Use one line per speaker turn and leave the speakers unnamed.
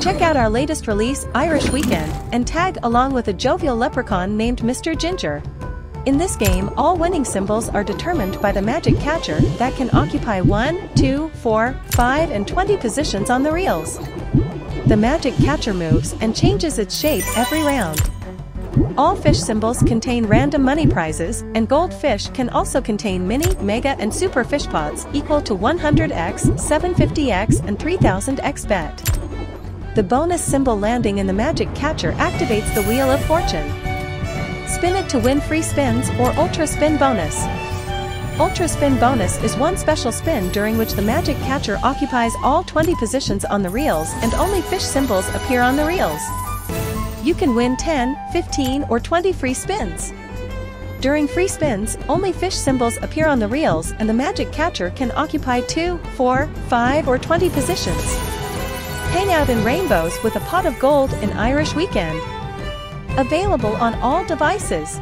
Check out our latest release, Irish Weekend, and tag along with a jovial leprechaun named Mr. Ginger. In this game, all winning symbols are determined by the magic catcher that can occupy 1, 2, 4, 5 and 20 positions on the reels. The magic catcher moves and changes its shape every round. All fish symbols contain random money prizes, and gold fish can also contain mini, mega and super fish pots equal to 100x, 750x and 3000x bet. The bonus symbol landing in the magic catcher activates the Wheel of Fortune. Spin it to win free spins or Ultra Spin bonus. Ultra Spin bonus is one special spin during which the magic catcher occupies all 20 positions on the reels and only fish symbols appear on the reels. You can win 10, 15 or 20 free spins. During free spins, only fish symbols appear on the reels and the magic catcher can occupy 2, 4, 5 or 20 positions. Hang out in rainbows with a pot of gold in Irish Weekend. Available on all devices.